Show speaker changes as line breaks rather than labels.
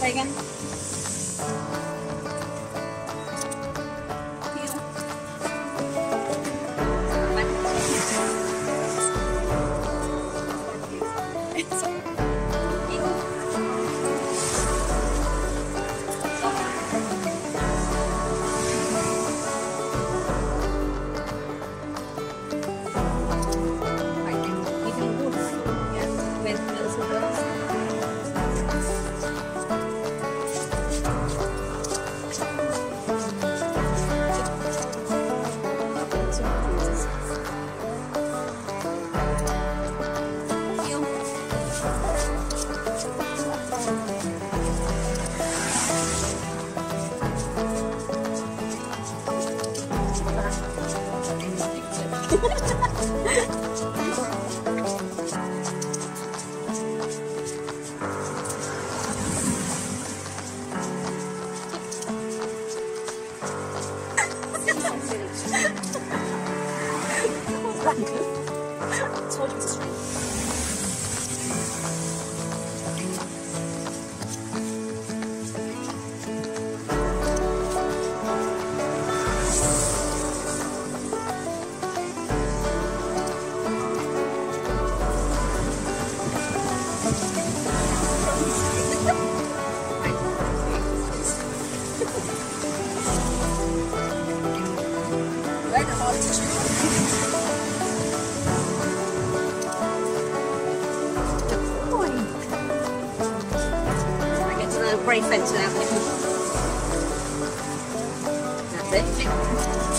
下一 You grey fence now. That's it.